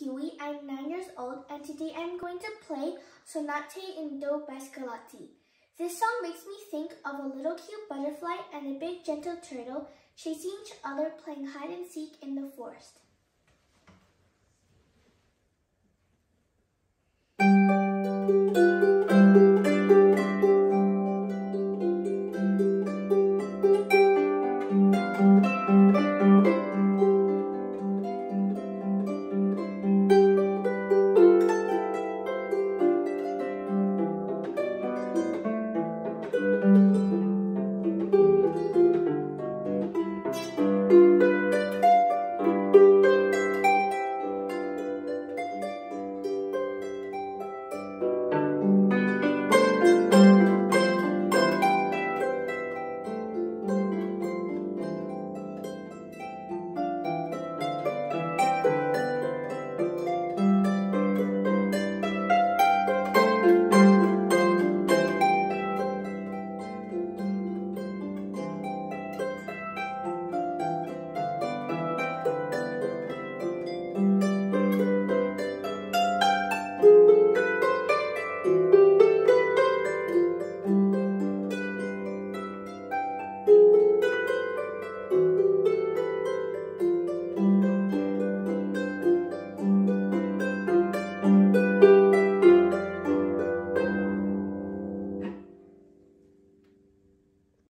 Hui. I'm 9 years old and today I'm going to play Sonate in Do by Scarlatti. This song makes me think of a little cute butterfly and a big gentle turtle chasing each other playing hide and seek in the forest.